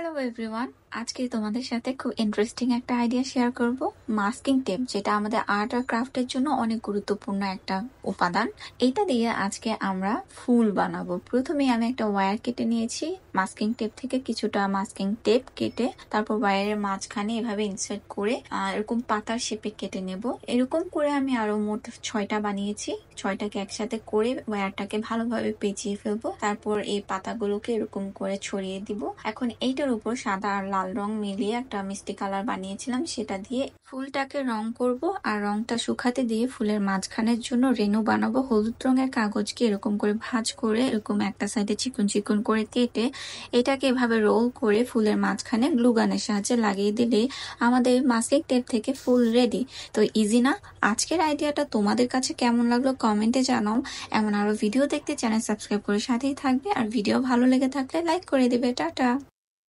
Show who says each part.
Speaker 1: Hello everyone, আজকে তোমাদের সাথে খুব ইন্টারেস্টিং একটা আইডিয়া শেয়ার করব মাস্কিং টেপ যেটা আমাদের আর্ট আর ক্রাফটের জন্য অনেক গুরুত্বপূর্ণ একটা উপাদান। এটা দিয়ে আজকে আমরা ফুল বানাবো। প্রথমে আমি একটা ওয়্যার কেটে নিয়েছি। মাস্কিং টেপ থেকে কিছুটা মাস্কিং টেপ কেটে তারপর ওয়্যারের মাঝখানে এভাবে ইনসার্ট করে এরকম পাতার শেপে কেটে নেব। এরকম করে আমি আরও মোট ছয়টা বানিয়েছি। ছয়টাকে একসাথে করে ওয়্যারটাকে ভালোভাবে পেঁচিয়ে ফেলব। তারপর এই পাতাগুলোকে এরকম করে ছড়িয়ে দিব। এখন এইটার উপর সাদা আর লাল রং মিলিয়ে একটা মিষ্টি কালার বানিয়েছিলাম। সেটা দিয়ে ফুলটাকে রং করব আর রংটা শুকাতে দিয়ে ফুলের মাঝখানের জন্য রেনু বানাবো। হলুদ রঙের কাগজকে এরকম করে ভাঁজ করে, এরকম একটা সাইডে চিকন চিকন করে কেটে এটাকে এভাবে রোল করে ফুলের মাঝখানে গ্লুগানের সাহায্যে লাগিয়ে দিলে আমাদের মাসিক টেপ থেকে ফুল রেডি। তো ইজি না? আজকের আইডিয়াটা তোমাদের কাছে কেমন লাগল কমেন্টে জানাও। এমন আরও ভিডিও দেখতে চ্যানেল সাবস্ক্রাইব করে সাথেই থাকবে। আর ভিডিও ভালো লেগে থাকলে লাইক করে দিবে। টাটা!